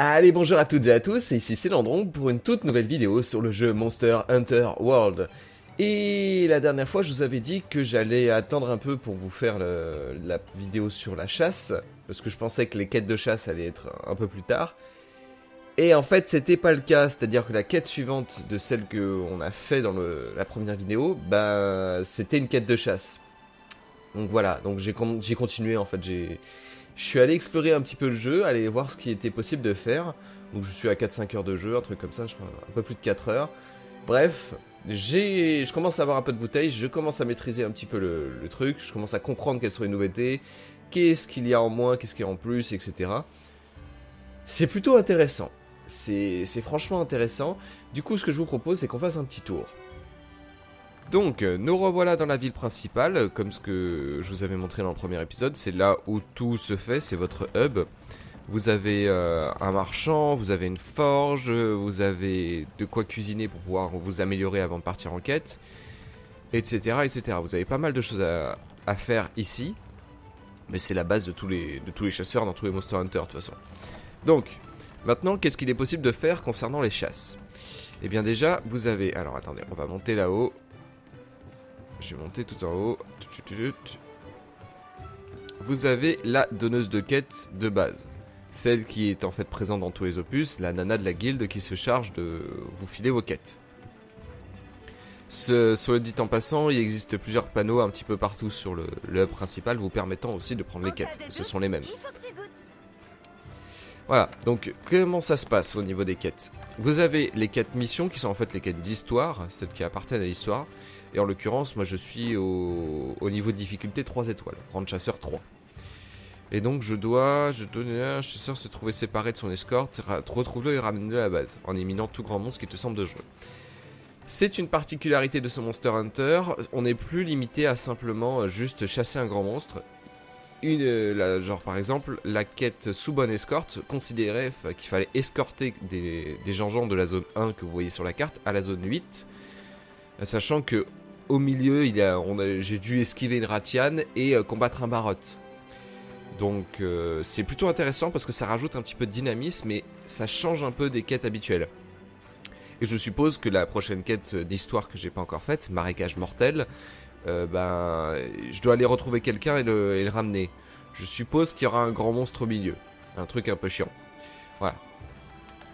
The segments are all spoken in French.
Allez bonjour à toutes et à tous, ici c'est Landron pour une toute nouvelle vidéo sur le jeu Monster Hunter World. Et la dernière fois je vous avais dit que j'allais attendre un peu pour vous faire la vidéo sur la chasse, parce que je pensais que les quêtes de chasse allaient être un peu plus tard. Et en fait c'était pas le cas, c'est-à-dire que la quête suivante de celle qu'on a fait dans la première vidéo, bah c'était une quête de chasse. Donc voilà, donc j'ai continué en fait, j'ai je suis allé explorer un petit peu le jeu, aller voir ce qui était possible de faire. Donc je suis à 4-5 heures de jeu, un truc comme ça, je crois, un peu plus de 4 heures. Bref, j'ai, je commence à avoir un peu de bouteille, je commence à maîtriser un petit peu le, truc, je commence à comprendre quelles sont les nouveautés, qu'est-ce qu'il y a en moins, qu'est-ce qu'il y a en plus, etc. C'est plutôt intéressant. C'est franchement intéressant. Du coup, ce que je vous propose, c'est qu'on fasse un petit tour. Donc, euh, nous revoilà dans la ville principale, comme ce que je vous avais montré dans le premier épisode. C'est là où tout se fait, c'est votre hub. Vous avez euh, un marchand, vous avez une forge, vous avez de quoi cuisiner pour pouvoir vous améliorer avant de partir en quête, etc. etc. Vous avez pas mal de choses à, faire ici, mais c'est la base de tous, les, de tous les chasseurs dans tous les Monster Hunter de toute façon. Donc, maintenant, qu'est-ce qu'il est possible de faire concernant les chasses? Eh bien déjà, vous avez... Alors attendez, on va monter là-haut. Je vais monter tout en haut. Vous avez la donneuse de quête de base. Celle qui est en fait présente dans tous les opus, la nana de la guilde qui se charge de vous filer vos quêtes. Ce, soit dit en passant, il existe plusieurs panneaux un petit peu partout sur le, le hub principal vous permettant aussi de prendre les quêtes. Ce sont les mêmes. Voilà, donc comment ça se passe au niveau des quêtes? Vous avez les quêtes missions qui sont en fait les quêtes d'histoire, celles qui appartiennent à l'histoire. Et en l'occurrence, moi je suis au, niveau de difficulté 3 étoiles, rendre chasseur 3. Et donc je dois, je donner un chasseur se trouver séparé de son escorte, retrouver et ramener à la base, en éliminant tout grand monstre qui te semble dangereux. C'est une particularité de ce Monster Hunter, on n'est plus limité à simplement euh, juste chasser un grand monstre. Une, euh, genre par exemple, la quête sous bonne escorte considérait qu'il fallait escorter des, des gens de la zone 1 que vous voyez sur la carte à la zone 8, sachant que au milieu, j'ai dû esquiver une Ratiane et euh, combattre un Barotte. Donc euh, c'est plutôt intéressant parce que ça rajoute un petit peu de dynamisme et ça change un peu des quêtes habituelles. Et je suppose que la prochaine quête d'histoire que j'ai pas encore faite, Marécage mortel, euh, ben, je dois aller retrouver quelqu'un et le ramener. Je suppose qu'il y aura un grand monstre au milieu. Un truc un peu chiant. Voilà.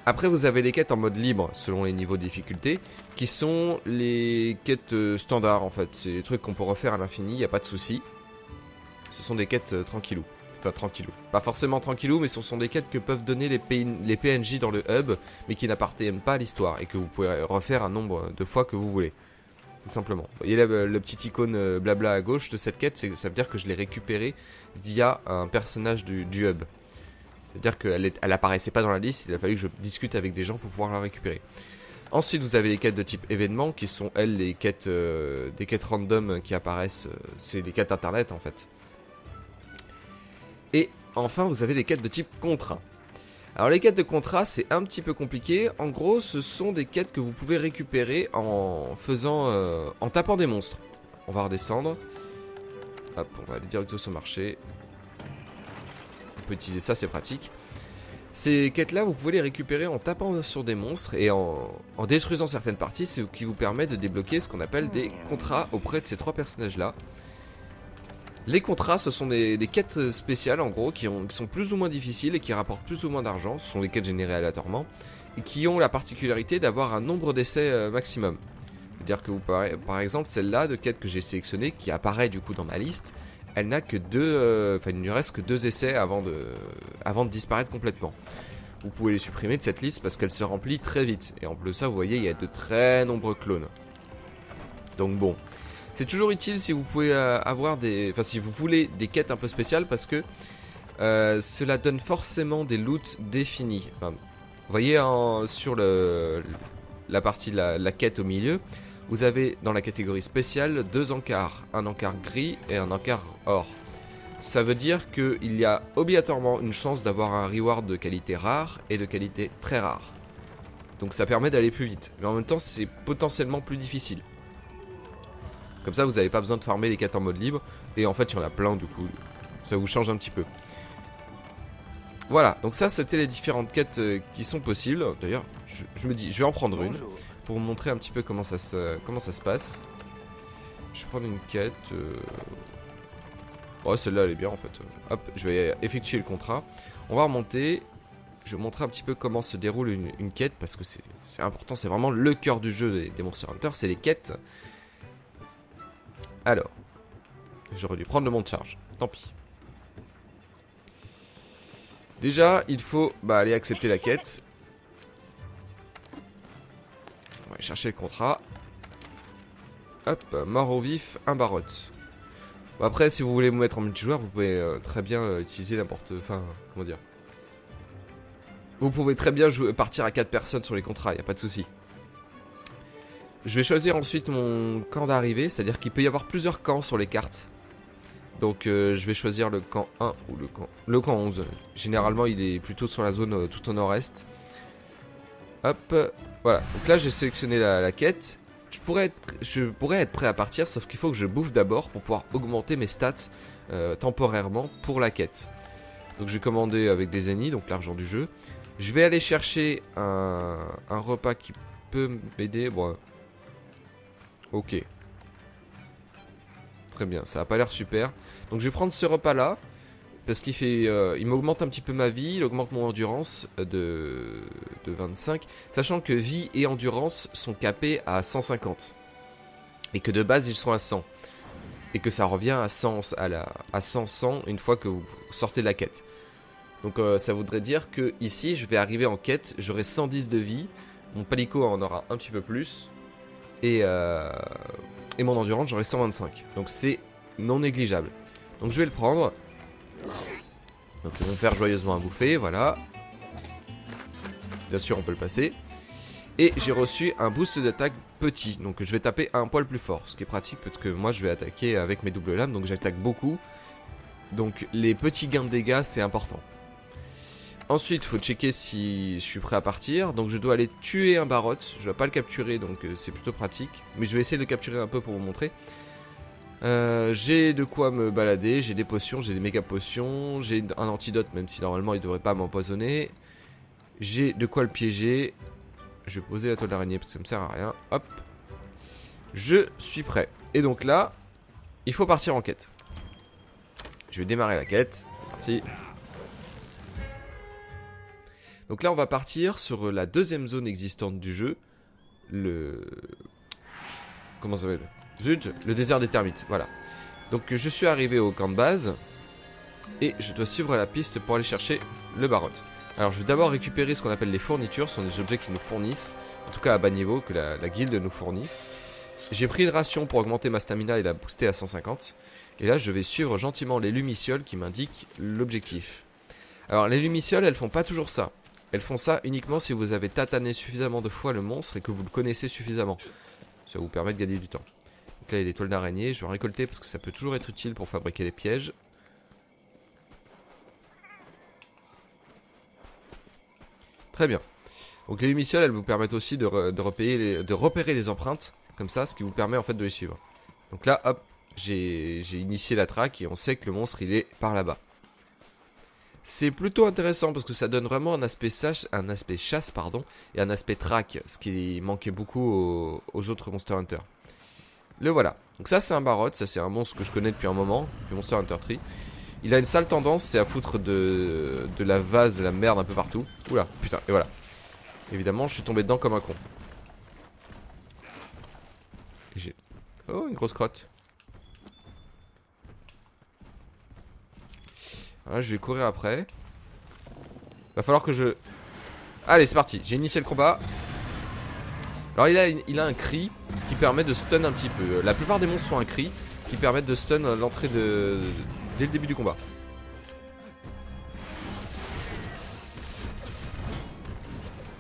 Après, vous avez les quêtes en mode libre, selon les niveaux de difficulté, qui sont les quêtes euh, standards en fait. C'est des trucs qu'on peut refaire à l'infini, il n'y a pas de souci. Ce sont des quêtes euh, tranquillou. Enfin, tranquillou. Pas forcément tranquillou, mais ce sont des quêtes que peuvent donner les, les PNJ dans le hub, mais qui n'appartiennent pas à l'histoire, et que vous pouvez refaire un nombre de fois que vous voulez. Simplement. Vous voyez le, le petit icône euh, blabla à gauche de cette quête, ça veut dire que je l'ai récupéré via un personnage du hub. C'est-à-dire qu'elle elle apparaissait pas dans la liste, il a fallu que je discute avec des gens pour pouvoir la récupérer. Ensuite, vous avez les quêtes de type événement, qui sont elles les quêtes, euh, des quêtes random qui apparaissent. Euh, c'est des quêtes internet en fait. Et enfin, vous avez les quêtes de type contrat. Alors les quêtes de contrat, c'est un petit peu compliqué. En gros, ce sont des quêtes que vous pouvez récupérer en faisant, euh, en tapant des monstres. On va redescendre. Hop, on va aller directement au marché peut utiliser ça, c'est pratique. Ces quêtes-là, vous pouvez les récupérer en tapant sur des monstres et en, détruisant certaines parties, ce qui vous permet de débloquer ce qu'on appelle des contrats auprès de ces trois personnages-là. Les contrats, ce sont des, quêtes spéciales en gros qui, sont plus ou moins difficiles et qui rapportent plus ou moins d'argent. Ce sont des quêtes générées aléatoirement et qui ont la particularité d'avoir un nombre d'essais euh, maximum. C'est-à-dire que vous, par exemple, celle-là de quête que j'ai sélectionnée, qui apparaît du coup dans ma liste, elle n'a que deux, euh, enfin il ne reste que deux essais avant de, avant de disparaître complètement. Vous pouvez les supprimer de cette liste parce qu'elle se remplit très vite. Et en plus de ça, vous voyez, il y a de très nombreux clones. Donc bon, c'est toujours utile si vous pouvez euh, avoir des, enfin si vous voulez des quêtes un peu spéciales parce que euh, cela donne forcément des loots définis. vous voyez sur la partie de la quête au milieu, vous avez dans la catégorie spéciale deux encarts, un encart gris et un encart or. Ça veut dire qu'il y a obligatoirement une chance d'avoir un reward de qualité rare et de qualité très rare. Donc ça permet d'aller plus vite, mais en même temps c'est potentiellement plus difficile. Comme ça vous n'avez pas besoin de farmer les quêtes en mode libre, et en fait il y en a plein du coup, ça vous change un petit peu. Voilà, donc ça c'était les différentes quêtes euh, qui sont possibles. D'ailleurs, je, je me dis, je vais en prendre une pour vous montrer un petit peu comment ça se, comment ça se passe. Je vais prendre une quête. euh, Ouais, celle-là elle est bien en fait. Hop, je vais effectuer le contrat. On va remonter. Je vais vous montrer un petit peu comment se déroule une, une quête parce que c'est c'est important, c'est vraiment le cœur du jeu des, des Monster Hunter, c'est les quêtes. Alors, j'aurais dû prendre le monde charge, tant pis. Déjà, il faut bah, aller accepter la quête. On va aller chercher le contrat. Hop, mort au vif, un barotte. Bon, après, si vous voulez vous mettre en multijoueur, vous pouvez euh, très bien euh, utiliser n'importe... Enfin, comment dire Vous pouvez très bien partir à 4 personnes sur les contrats, il a pas de souci. Je vais choisir ensuite mon camp d'arrivée, c'est-à-dire qu'il peut y avoir plusieurs camps sur les cartes. Donc euh, je vais choisir le camp 1 ou le camp, le camp 11. Généralement il est plutôt sur la zone euh, tout au nord-est. Hop, voilà. Donc là j'ai sélectionné la, quête. Je pourrais, être, je pourrais être prêt à partir, sauf qu'il faut que je bouffe d'abord pour pouvoir augmenter mes stats euh, temporairement pour la quête. Donc j'ai commandé avec des ennemis, donc l'argent du jeu. Je vais aller chercher un, un repas qui peut m'aider. Bon, ok. Très bien, ça a pas l'air super. Donc je vais prendre ce repas là. Parce qu'il fait, euh, il m'augmente un petit peu ma vie, il augmente mon endurance euh, de, de 25. Sachant que vie et endurance sont capés à 150. Et que de base ils sont à 100. Et que ça revient à 100, à la, à 100, 100 une fois que vous sortez de la quête. Donc euh, ça voudrait dire que ici je vais arriver en quête, j'aurai 110 de vie. Mon palico en aura un petit peu plus. Et, euh, et mon endurance j'aurai 125. Donc c'est non négligeable. Donc je vais le prendre. Donc ils vont faire joyeusement à bouffer, voilà. Bien sûr on peut le passer. Et j'ai reçu un boost d'attaque petit. Donc je vais taper un poil plus fort. Ce qui est pratique parce que moi je vais attaquer avec mes doubles lames. Donc j'attaque beaucoup. Donc les petits gains de dégâts c'est important. Ensuite, il faut checker si je suis prêt à partir. Donc je dois aller tuer un barotte. Je ne vais pas le capturer, donc euh, c'est plutôt pratique. Mais je vais essayer de le capturer un peu pour vous montrer. Euh, j'ai de quoi me balader. J'ai des potions, j'ai des méga potions. J'ai un antidote, même si normalement il devrait pas m'empoisonner. J'ai de quoi le piéger. Je vais poser la toile d'araignée parce que ça me sert à rien. Hop. Je suis prêt. Et donc là, il faut partir en quête. Je vais démarrer la quête. C'est parti. Donc là, on va partir sur la deuxième zone existante du jeu. Le. Comment ça s'appelle? Zut, le désert des termites. Voilà. Donc je suis arrivé au camp de base. Et je dois suivre la piste pour aller chercher le barotte. Alors je vais d'abord récupérer ce qu'on appelle les fournitures. Ce sont des objets qui nous fournissent. En tout cas à bas niveau, que la, la guilde nous fournit. J'ai pris une ration pour augmenter ma stamina et la booster à 150. Et là, je vais suivre gentiment les lumicioles qui m'indiquent l'objectif. Alors, les lumicioles, elles font pas toujours ça. Elles font ça uniquement si vous avez tatané suffisamment de fois le monstre et que vous le connaissez suffisamment. Ça vous permet de gagner du temps. Donc là, il y a des toiles d'araignée. Je vais en récolter parce que ça peut toujours être utile pour fabriquer les pièges. Très bien. Donc les lumicioles, elles vous permettent aussi de, de repérer les, empreintes, comme ça, ce qui vous permet en fait de les suivre. Donc là, hop, j'ai initié la traque et on sait que le monstre, il est par là-bas. C'est plutôt intéressant parce que ça donne vraiment un aspect, chasse, un aspect chasse pardon, et un aspect track, ce qui manquait beaucoup aux, autres Monster Hunter. Le voilà. Donc ça c'est un barotte, ça c'est un monstre que je connais depuis un moment, depuis Monster Hunter Tree. Il a une sale tendance, c'est à foutre de, la vase, de la merde un peu partout. Oula, putain, et voilà. Évidemment, je suis tombé dedans comme un con. J'ai... Oh, une grosse crotte. Je vais courir après. Va falloir que je... Allez, c'est parti. J'ai initié le combat. Alors, il a, il a un cri qui permet de stun un petit peu. La plupart des monstres ont un cri qui permettent de stun l'entrée de... dès le début du combat.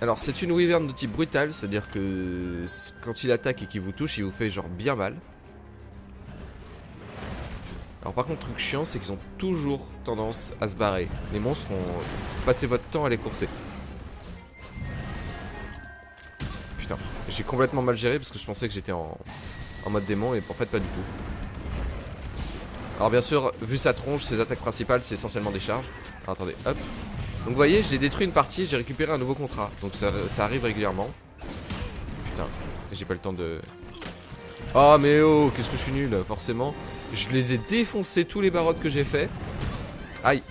Alors, c'est une wyvern de type brutal, c'est-à-dire que quand il attaque et qu'il vous touche, il vous fait genre bien mal. Alors par contre, truc chiant, c'est qu'ils ont toujours tendance à se barrer. Les monstres ont passé votre temps à les courser. Putain, j'ai complètement mal géré parce que je pensais que j'étais en, mode démon et en fait pas du tout. Alors bien sûr, vu sa tronche, ses attaques principales, c'est essentiellement des charges. Alors attendez, hop. Donc vous voyez, j'ai détruit une partie, j'ai récupéré un nouveau contrat. Donc ça, ça arrive régulièrement. Putain, j'ai pas le temps de... Oh mais oh, qu'est-ce que je suis nul, forcément. Je les ai défoncés tous les barottes que j'ai fait. Aïe.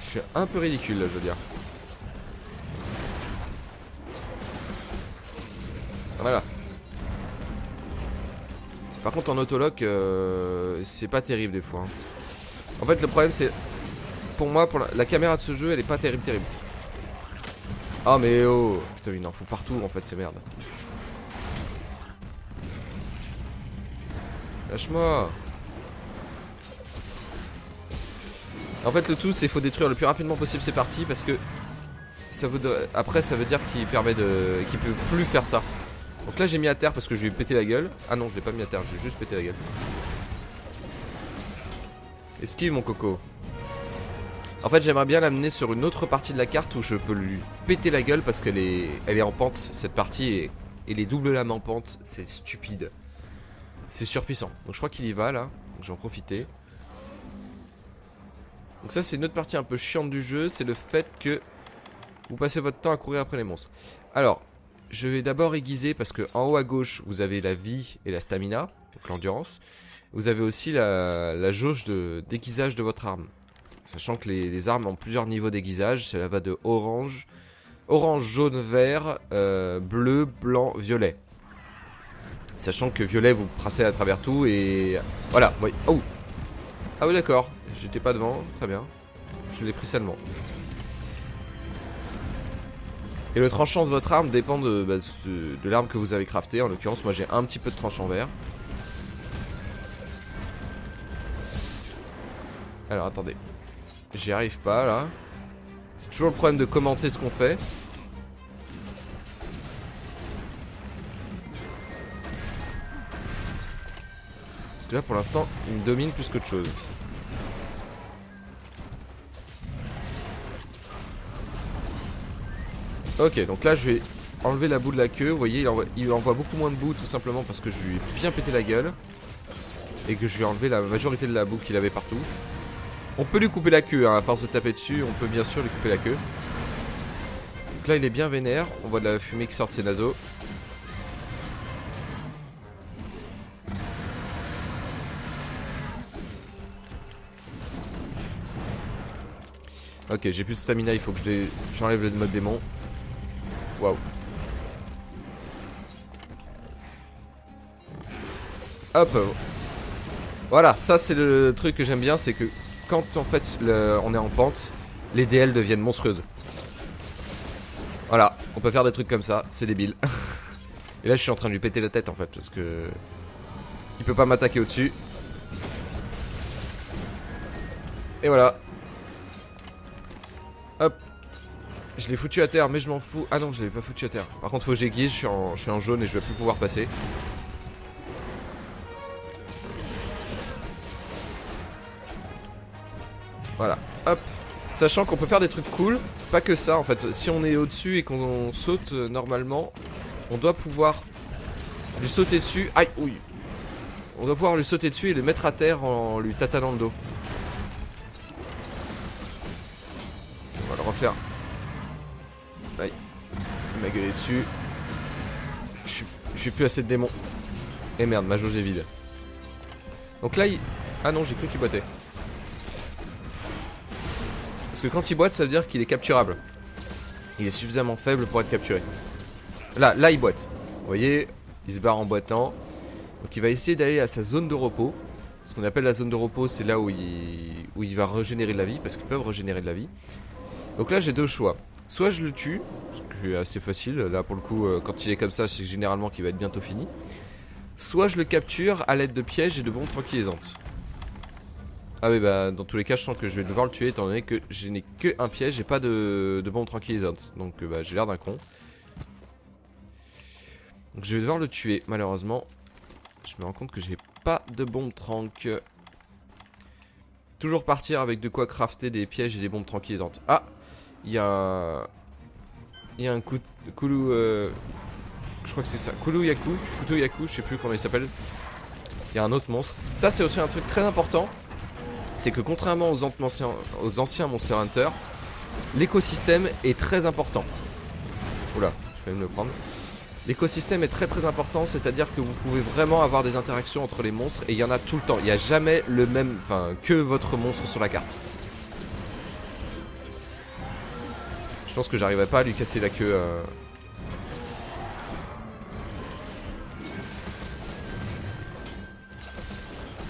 Je suis un peu ridicule là, je veux dire. Voilà. Par contre en autolock, euh, c'est pas terrible des fois. hein. En fait le problème c'est... Pour moi, pour la, la caméra de ce jeu, elle est pas terrible terrible. Ah mais oh Putain il en faut partout en fait ces merdes. Lâche-moi En fait le tout c'est faut détruire le plus rapidement possible ces parties parce que ça veut après ça veut dire qu'il permet de qu'il peut plus faire ça. Donc là j'ai mis à terre parce que je lui ai pété la gueule. Ah non je l'ai pas mis à terre, je juste pété la gueule. Esquive mon coco. En fait j'aimerais bien l'amener sur une autre partie de la carte où je peux lui péter la gueule parce qu'elle est, elle est en pente cette partie et, les doubles lames en pente c'est stupide. C'est surpuissant. Donc je crois qu'il y va là. Donc je vais. Donc ça c'est une autre partie un peu chiante du jeu, c'est le fait que vous passez votre temps à courir après les monstres. Alors, je vais d'abord aiguiser parce que en haut à gauche vous avez la vie et la stamina, donc l'endurance. Vous avez aussi la, la jauge de d'aiguisage de votre arme. Sachant que les, les armes ont plusieurs niveaux d'aiguisage, cela va de orange, orange, jaune, vert, euh, bleu, blanc, violet. Sachant que violet vous passez à travers tout et voilà. Oui. Oh. Ah oui d'accord. J'étais pas devant. Très bien. Je l'ai pris seulement. Et le tranchant de votre arme dépend de, bah, de l'arme que vous avez crafté. En l'occurrence, moi j'ai un petit peu de tranchant vert. Alors attendez. J'y arrive pas là. C'est toujours le problème de commenter ce qu'on fait. Parce que là pour l'instant, il me domine plus qu'autre chose. Ok, donc là je vais enlever la boue de la queue. Vous voyez, il envoie, il envoie beaucoup moins de boue tout simplement parce que je lui ai bien pété la gueule. Et que je lui ai enlevé la majorité de la boue qu'il avait partout. On peut lui couper la queue, hein, à force de taper dessus, on peut bien sûr lui couper la queue. Donc là il est bien vénère, on voit de la fumée qui sort de ses naseaux. Ok, j'ai plus de stamina, il faut que j'enlève le mode démon. Waouh. Hop. Voilà, ça c'est le truc que j'aime bien, c'est que quand en fait on est en pente, les DL deviennent monstrueuses. Voilà, on peut faire des trucs comme ça, c'est débile. Et là je suis en train de lui péter la tête en fait, parce que... Il peut pas m'attaquer au-dessus. Et voilà. Hop. Je l'ai foutu à terre, mais je m'en fous. Ah non, je l'ai pas foutu à terre. Par contre, faut que j'aiguise, je suis en, je suis en jaune et je vais plus pouvoir passer. Voilà, hop. Sachant qu'on peut faire des trucs cool, pas que ça en fait. Si on est au-dessus et qu'on saute euh, normalement, on doit pouvoir lui sauter dessus. Aïe, ouille. On doit pouvoir lui sauter dessus et le mettre à terre en lui tatanant le dos. On va le refaire. Aïe. Il m'a gueulé dessus. Je suis, plus assez de démons. Et merde, ma jauge est vide. Donc là, il... Ah non, j'ai cru qu'il boitait. Parce que quand il boite, ça veut dire qu'il est capturable. Il est suffisamment faible pour être capturé. Là, là, il boite. Vous voyez, il se barre en boitant. Donc il va essayer d'aller à sa zone de repos. Ce qu'on appelle la zone de repos, c'est là où il, où il va régénérer de la vie, parce qu'ils peuvent régénérer de la vie. Donc là, j'ai deux choix. Soit je le tue, ce qui est assez facile. Là, pour le coup, euh, quand il est comme ça, c'est généralement qu'il va être bientôt fini. Soit je le capture à l'aide de pièges et de bombes tranquillisantes. Ah oui, bah dans tous les cas, je sens que je vais devoir le tuer étant donné que je n'ai que un piège et pas de, de bombe tranquillisante. Donc euh, bah, j'ai l'air d'un con. Donc je vais devoir le tuer, malheureusement. Je me rends compte que j'ai pas de bombe tranq. Toujours partir avec de quoi crafter des pièges et des bombes tranquillisantes. Ah Il y a un... Il y a un coup de Koulou... euh, Je crois que c'est ça. Koulou Yaku. Kuto Yaku, je sais plus comment il s'appelle. il y a un autre monstre. Ça c'est aussi un truc très important, c'est que contrairement aux anciens, Monster Hunter, l'écosystème est très important. Oula, je vais me le prendre. L'écosystème est très très important, c'est-à-dire que vous pouvez vraiment avoir des interactions entre les monstres et il y en a tout le temps. Il n'y a jamais le même, enfin, que votre monstre sur la carte. Je pense que j'arriverai pas à lui casser la queue. Euh...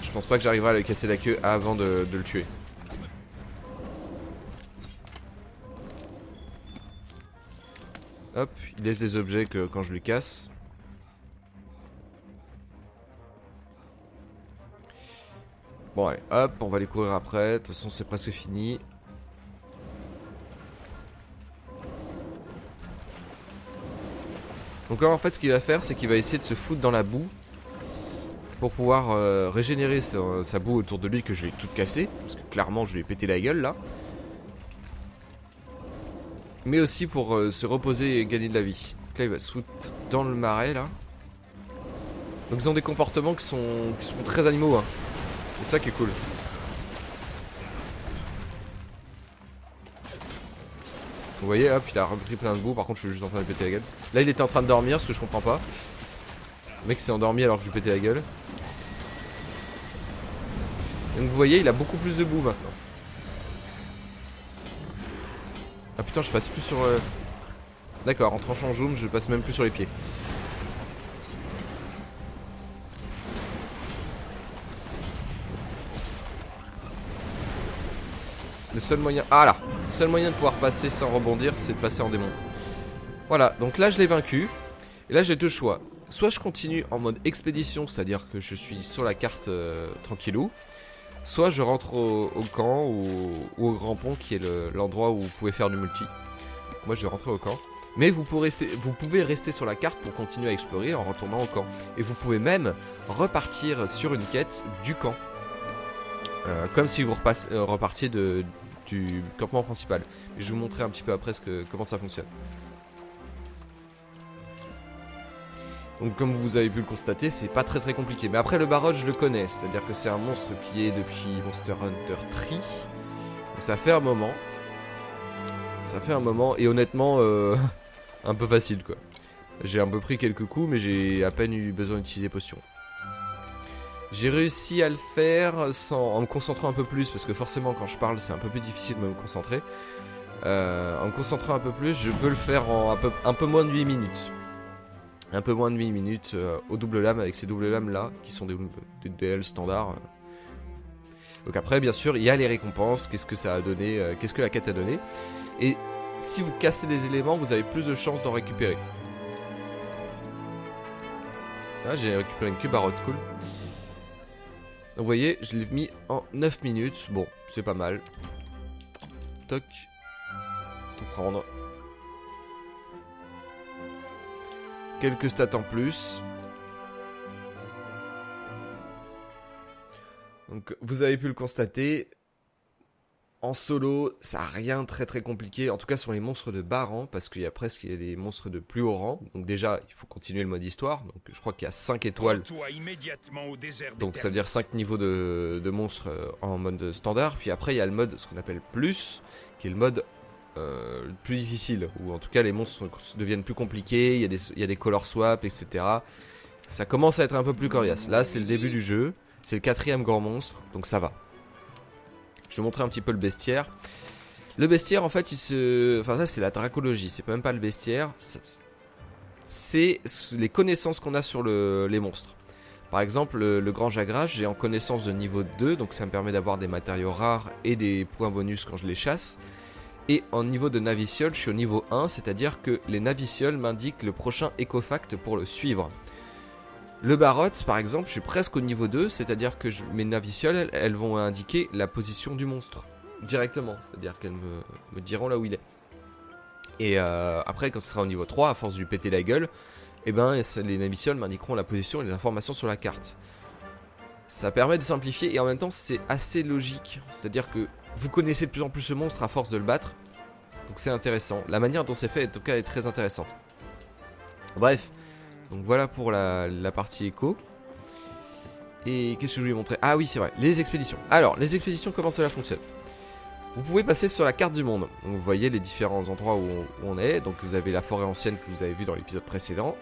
Je pense pas que j'arriverai à lui casser la queue avant de, le tuer. Hop, il laisse des objets que quand je lui casse. Bon allez, hop, on va les courir après. De toute façon, c'est presque fini. Donc là, en fait, ce qu'il va faire, c'est qu'il va essayer de se foutre dans la boue pour pouvoir euh, régénérer sa, boue autour de lui que je l'ai toute cassée. Parce que clairement, je lui ai pété la gueule là mais aussi pour euh, se reposer et gagner de la vie. Donc là, il va se foutre dans le marais, là. Donc ils ont des comportements qui sont, qui sont très animaux. Hein. C'est ça qui est cool. Vous voyez, hop, il a repris plein de boue. Par contre, je suis juste en train de péter la gueule. Là, il était en train de dormir, ce que je comprends pas. Le mec s'est endormi alors que je lui pétais la gueule. Donc vous voyez, il a beaucoup plus de boue maintenant. Ah putain, je passe plus sur... Euh, d'accord, en tranchant jaune, je passe même plus sur les pieds. Le seul moyen... Ah là Le seul moyen de pouvoir passer sans rebondir, c'est de passer en démon. Voilà, donc là je l'ai vaincu. Et là j'ai deux choix. Soit je continue en mode expédition, c'est-à-dire que je suis sur la carte euh, tranquillou. Soit je rentre au, camp ou, au grand pont qui est l'endroit où vous pouvez faire du multi. Moi je vais rentrer au camp. Mais vous pouvez, rester, sur la carte pour continuer à explorer en retournant au camp. Et vous pouvez même repartir sur une quête du camp. Euh, comme si vous euh, repartiez du campement principal. je vais vous montrer un petit peu après comment ça fonctionne. Donc comme vous avez pu le constater, c'est pas très très compliqué. Mais après le barrage, je le connais, c'est-à-dire que c'est un monstre qui est depuis Monster Hunter 3. Donc ça fait un moment. Ça fait un moment, et honnêtement, euh, un peu facile quoi. J'ai un peu pris quelques coups, mais j'ai à peine eu besoin d'utiliser potion. J'ai réussi à le faire sans, en me concentrant un peu plus, parce que forcément quand je parle c'est un peu plus difficile de me concentrer. Euh, en me concentrant un peu plus, je peux le faire en un peu, un peu moins de 8 minutes un peu moins de 8 minutes euh, au double lame avec ces doubles lames là qui sont des, DL standards. Donc après bien sûr il y a les récompenses, qu'est-ce que ça a donné, euh, qu'est-ce que la quête a donné. Et si vous cassez des éléments vous avez plus de chances d'en récupérer. Là j'ai récupéré une cubarotte cool. Donc vous voyez je l'ai mis en 9 minutes, bon c'est pas mal. Toc. Tout prendre. Quelques stats en plus. Donc vous avez pu le constater. En solo, ça n'a rien très très compliqué, en tout cas sur les monstres de bas rang, parce qu'il y a presque des monstres de plus haut rang. Donc déjà, il faut continuer le mode histoire. Donc je crois qu'il y a 5 étoiles. Donc ça veut dire 5 niveaux de, de, monstres euh, en mode standard. Puis après, il y a le mode, ce qu'on appelle plus, qui est le mode euh, plus difficile, ou en tout cas les monstres deviennent plus compliqués, il y, a des, color swaps, etc. Ça commence à être un peu plus coriace. Là, c'est le début du jeu, c'est le quatrième grand monstre, donc ça va. Je vais montrer un petit peu le bestiaire. Le bestiaire, en fait. Enfin, ça, c'est la dracologie, c'est même pas le bestiaire, c'est les connaissances qu'on a sur le, les monstres. Par exemple, le, le grand jagrage, j'ai en connaissance de niveau 2, donc ça me permet d'avoir des matériaux rares et des points bonus quand je les chasse. Et en niveau de naviciole, je suis au niveau 1, c'est-à-dire que les navicioles m'indiquent le prochain écofact pour le suivre. Le barot, par exemple, je suis presque au niveau 2, c'est-à-dire que mes navicioles, elles, vont indiquer la position du monstre directement, c'est-à-dire qu'elles me, diront là où il est. Et euh, après, quand ce sera au niveau 3, à force de lui péter la gueule, eh ben, les navicioles m'indiqueront la position et les informations sur la carte. Ça permet de simplifier et en même temps c'est assez logique. C'est-à-dire que vous connaissez de plus en plus ce monstre à force de le battre. Donc c'est intéressant. La manière dont c'est fait, en tout cas, est très intéressante. Bref, donc voilà pour la, partie écho. Et qu'est-ce que je voulais montrer? Ah oui, c'est vrai, les expéditions. Alors, les expéditions, comment cela fonctionne? Vous pouvez passer sur la carte du monde. Vous voyez les différents endroits où on, est. Donc, vous avez la forêt ancienne que vous avez vu dans l'épisode précédent.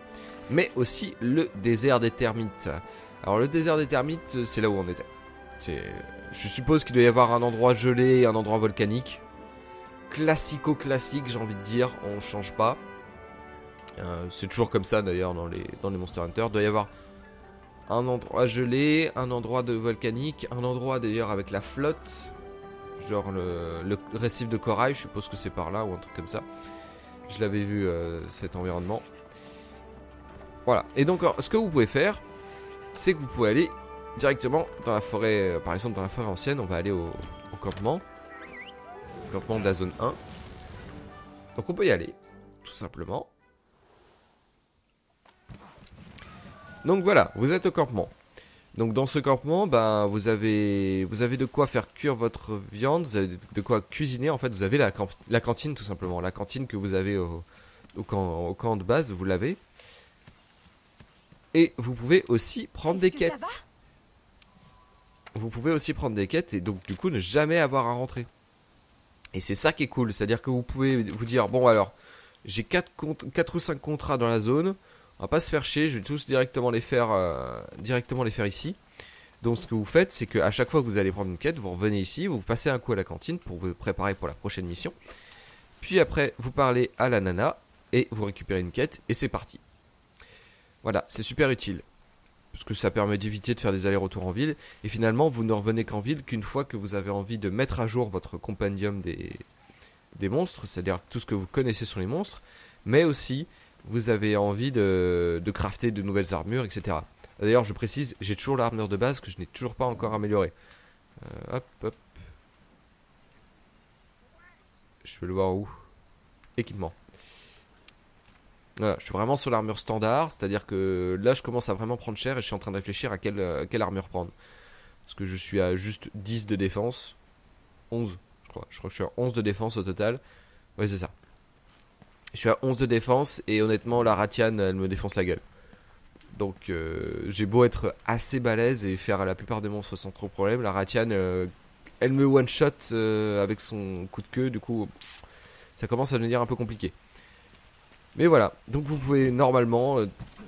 Mais aussi le désert des termites. Alors, le désert des termites, c'est là où on était. Je suppose qu'il doit y avoir un endroit gelé et un endroit volcanique. Classico-classique, j'ai envie de dire. On change pas. Euh, c'est toujours comme ça d'ailleurs dans les, dans les Monster Hunter. Il doit y avoir un endroit gelé, un endroit de volcanique, un endroit d'ailleurs avec la flotte, genre le, récif de corail, je suppose que c'est par là ou un truc comme ça. Je l'avais vu euh, cet environnement. Voilà. Et donc, ce que vous pouvez faire, c'est que vous pouvez aller directement dans la forêt, euh, par exemple dans la forêt ancienne, on va aller au, au campement. campement de la zone 1. Donc on peut y aller, tout simplement. Donc voilà, vous êtes au campement. Donc dans ce campement, ben, vous, avez, vous avez de quoi faire cuire votre viande, vous avez de quoi cuisiner. En fait, vous avez la, la cantine tout simplement. La cantine que vous avez au, camp, au camp de base, vous l'avez. Et vous pouvez aussi prendre des quêtes. Vous pouvez aussi prendre des quêtes et donc du coup ne jamais avoir à rentrer. Et c'est ça qui est cool, c'est-à-dire que vous pouvez vous dire, bon alors, j'ai 4, 4 ou 5 contrats dans la zone, on va pas se faire chier, je vais tous directement les faire, euh, directement les faire ici. Donc ce que vous faites, c'est qu'à chaque fois que vous allez prendre une quête, vous revenez ici, vous passez un coup à la cantine pour vous préparer pour la prochaine mission. Puis après, vous parlez à la nana et vous récupérez une quête et c'est parti. Voilà, c'est super utile. Parce que ça permet d'éviter de faire des allers-retours en ville. Et finalement, vous ne revenez qu'en ville qu'une fois que vous avez envie de mettre à jour votre compendium des, des monstres, c'est-à-dire tout ce que vous connaissez sur les monstres, mais aussi vous avez envie de, de crafter de nouvelles armures, etc. D'ailleurs, je précise, j'ai toujours l'armure de base que je n'ai toujours pas encore améliorée. Euh, hop, hop. Je vais le voir où? Équipement. Voilà, je suis vraiment sur l'armure standard, c'est-à-dire que là je commence à vraiment prendre cher et je suis en train de réfléchir à quelle, quelle armure prendre. Parce que je suis à juste 10 de défense. 11, je crois. Je crois que je suis à 11 de défense au total. Ouais, c'est ça. Je suis à 11 de défense et honnêtement, la Ratian, elle me défonce la gueule. Donc euh, j'ai beau être assez balèze et faire la plupart des monstres sans trop de problème, la Ratian, euh, elle me one-shot euh, avec son coup de queue, du coup, ça commence à devenir un peu compliqué. Mais voilà, donc vous pouvez normalement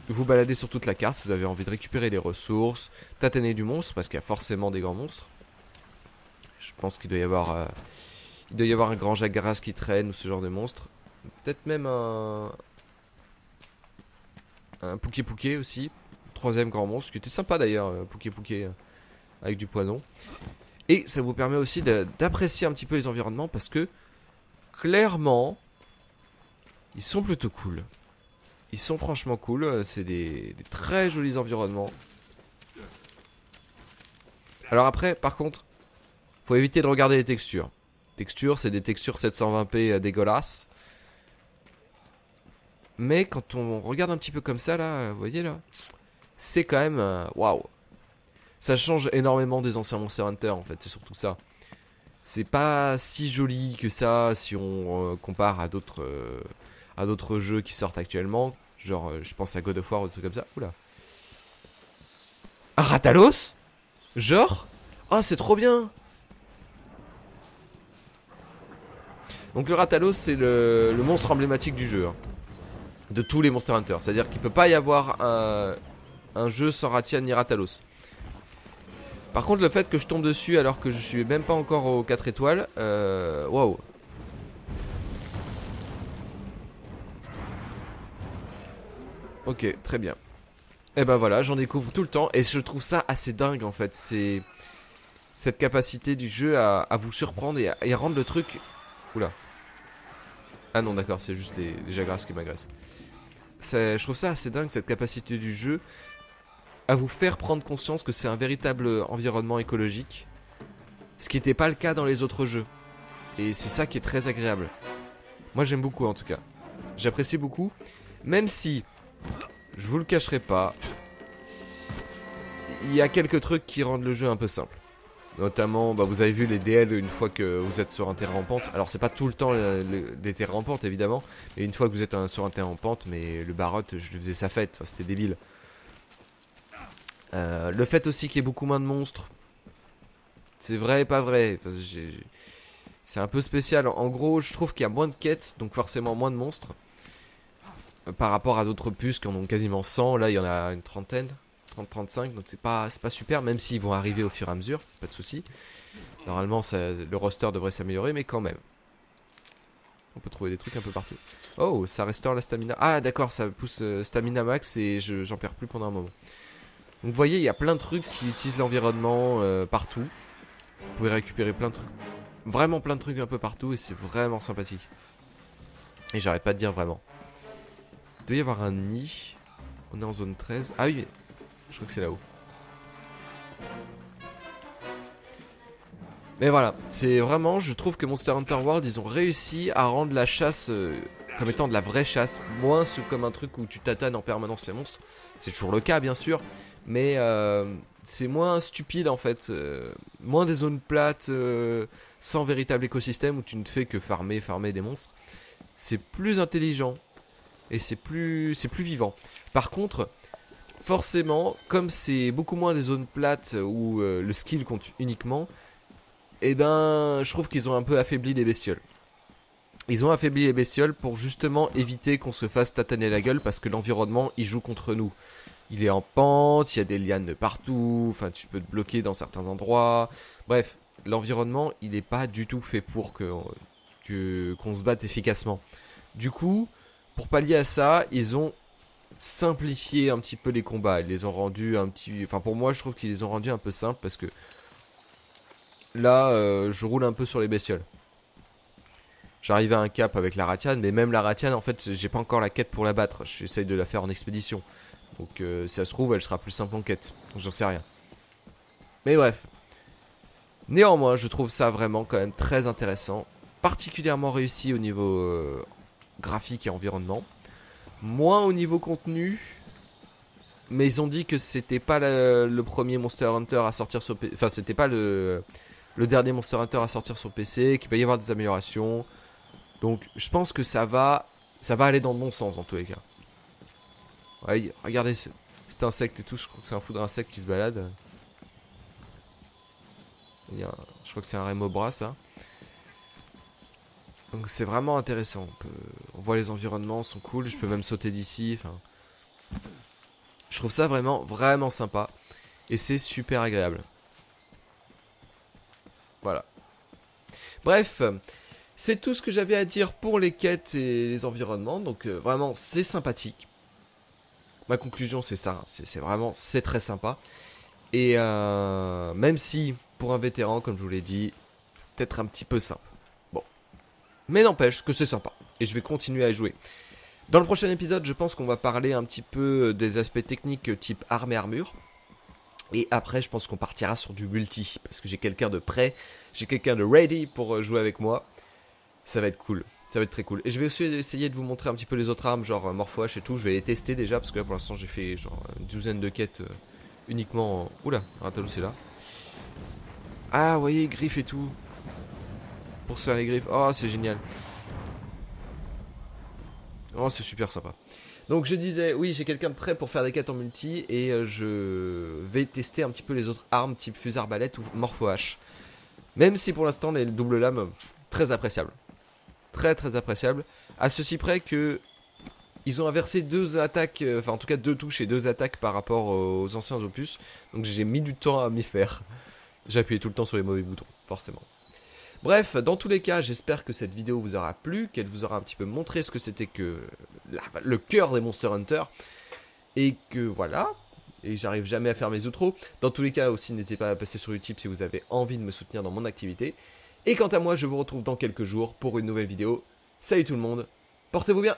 vous balader sur toute la carte si vous avez envie de récupérer des ressources, tâtonner du monstre, parce qu'il y a forcément des grands monstres. Je pense qu'il doit y avoir... avoir un grand Jagras qui traîne ou ce genre de monstre. Peut-être même un... Un Pouké Pouké aussi. Troisième grand monstre, qui était sympa d'ailleurs, euh, Pouké Pouké, euh, avec du poison. Et ça vous permet aussi d'apprécier un petit peu les environnements parce que, clairement, ils sont plutôt cool. Ils sont franchement cool, euh, c'est des, très jolis environnements. Alors après, par contre, faut éviter de regarder les textures. Textures, c'est des textures 720p dégueulasses. Mais quand on regarde un petit peu comme ça, là, vous voyez là, c'est quand même. Euh, waouh! Ça change énormément des anciens Monster Hunter en fait, c'est surtout ça. C'est pas si joli que ça si on euh, compare à d'autres euh, à d'autres jeux qui sortent actuellement. Genre, je pense à God of War ou des trucs comme ça. Oula. Un Ratalos? Genre? Oh, c'est trop bien Donc le Ratalos, c'est le, monstre emblématique du jeu. Hein de tous les Monster Hunter. C'est-à-dire qu'il peut pas y avoir un, jeu sans Ratian ni Ratalos. Par contre, le fait que je tombe dessus alors que je suis même pas encore aux 4 étoiles, euh, waouh. Ok, très bien. Et eh ben voilà, j'en découvre tout le temps et je trouve ça assez dingue en fait. C'est cette capacité du jeu à, vous surprendre et à, rendre le truc. Oula. Ah non, d'accord, c'est juste les, les qui m'agressent je trouve ça assez dingue cette capacité du jeu à vous faire prendre conscience que c'est un véritable environnement écologique, ce qui n'était pas le cas dans les autres jeux. Et c'est ça qui est très agréable. Moi j'aime beaucoup en tout cas. J'apprécie beaucoup, même si, je vous le cacherai pas, il y a quelques trucs qui rendent le jeu un peu simple. Notamment, bah, vous avez vu les DL une fois que vous êtes sur un terrain en pente. Alors, c'est pas tout le temps des terrains en pente, évidemment. Et une fois que vous êtes sur un terrain en pente, mais le barotte, je lui faisais sa fête. C'était débile. Euh, le fait aussi qu'il y ait beaucoup moins de monstres, c'est vrai et pas vrai. C'est un peu spécial. En gros, je trouve qu'il y a moins de quêtes, donc forcément moins de monstres. Par rapport à d'autres puces qui en ont quasiment 100, là il y en a une trentaine, 30-35, donc c'est pas, pas super, même s'ils vont arriver au fur et à mesure, pas de souci. Normalement, le roster devrait s'améliorer, mais quand même. On peut trouver des trucs un peu partout. Oh, ça restaure la stamina. Ah, d'accord, ça pousse euh, stamina max et j'en perds plus pendant un moment. Donc vous voyez, il y a plein de trucs qui utilisent l'environnement euh, partout. Vous pouvez récupérer plein de trucs. Vraiment plein de trucs un peu partout et c'est vraiment sympathique. Et j'arrête pas de dire vraiment. Doit y avoir un nid. On est en zone 13. Ah oui, je crois que c'est là-haut. Mais voilà, c'est vraiment, je trouve que Monster Hunter World, ils ont réussi à rendre la chasse euh, comme étant de la vraie chasse, moins comme un truc où tu tatanes en permanence les monstres. C'est toujours le cas, bien sûr, mais euh, c'est moins stupide en fait, euh, moins des zones plates sans véritable écosystème où tu ne fais que farmer, farmer des monstres. C'est plus intelligent et c'est plus, c'est plus vivant. Par contre, forcément, comme c'est beaucoup moins des zones plates où le skill compte uniquement, eh ben, je trouve qu'ils ont un peu affaibli les bestioles. Ils ont affaibli les bestioles pour justement éviter qu'on se fasse tataner la gueule parce que l'environnement il joue contre nous. Il est en pente, il y a des lianes de partout, enfin tu peux te bloquer dans certains endroits. Bref, l'environnement il n'est pas du tout fait pour que qu'on se batte efficacement. Du coup, pour pallier à ça, ils ont simplifié un petit peu les combats. Ils les ont rendus un petit. Enfin, pour moi, je trouve qu'ils les ont rendus un peu simples parce que là, euh, je roule un peu sur les bestioles. J'arrive à un cap avec la Ratiane, mais même la Ratiane, en fait, j'ai pas encore la quête pour la battre. J'essaye de la faire en expédition. Donc, euh, si ça se trouve, elle sera plus simple en quête. J'en sais rien. Mais bref. Néanmoins, je trouve ça vraiment quand même très intéressant. Particulièrement réussi au niveau euh, graphique et environnement. Moins au niveau contenu. Mais ils ont dit que c'était pas le premier Monster Hunter à sortir sur... Enfin, c'était pas le dernier Monster Hunter à sortir sur PC, qu'il va y avoir des améliorations. Donc je pense que ça va, ça va aller dans le bon sens en tous les cas. Regardez cet insecte et tout, je crois que c'est un foudre insecte qui se balade. je crois que c'est un Remobra ça. Donc c'est vraiment intéressant. On, voit les environnements sont cool. Je peux même sauter d'ici. je trouve ça vraiment vraiment sympa et c'est super agréable. Voilà. Bref, c'est tout ce que j'avais à dire pour les quêtes et les environnements. Donc euh, vraiment, c'est sympathique. Ma conclusion, c'est ça. C'est vraiment, c'est très sympa. Et euh, même si, pour un vétéran, comme je vous l'ai dit, peut-être un petit peu simple. Mais n'empêche que c'est sympa. Et je vais continuer à jouer. Dans le prochain épisode, je pense qu'on va parler un petit peu des aspects techniques type arme et armure. Et après, je pense qu'on partira sur du multi. Parce que j'ai quelqu'un de prêt, j'ai quelqu'un de ready pour jouer avec moi. Ça va être cool. Ça va être très cool. Et je vais aussi essayer de vous montrer un petit peu les autres armes, genre euh, Morpho H et tout. Je vais les tester déjà, parce que là pour l'instant j'ai fait genre une douzaine de quêtes euh, uniquement. En... Oula, Ratalou c'est là. Ah, vous voyez, griffes et tout. Pour se faire les griffes. Oh, c'est génial. Oh, c'est super sympa. Donc je disais, oui, j'ai quelqu'un de prêt pour faire des quêtes en multi et euh, je vais tester un petit peu les autres armes type fusil arbalète ou morpho H. Même si pour l'instant les doubles lames, très appréciables. Très très appréciables. À ceci près que ils ont inversé deux attaques, euh, enfin en tout cas deux touches et deux attaques par rapport aux anciens opus. Donc j'ai mis du temps à m'y faire. Appuyé tout le temps sur les mauvais boutons, forcément. Bref, dans tous les cas, j'espère que cette vidéo vous aura plu, qu'elle vous aura un petit peu montré ce que c'était que le cœur des Monster Hunter. Et que voilà, et j'arrive jamais à faire mes outros. Dans tous les cas aussi, n'hésitez pas à passer sur Utip si vous avez envie de me soutenir dans mon activité. Et quant à moi, je vous retrouve dans quelques jours pour une nouvelle vidéo. Salut tout le monde, portez-vous bien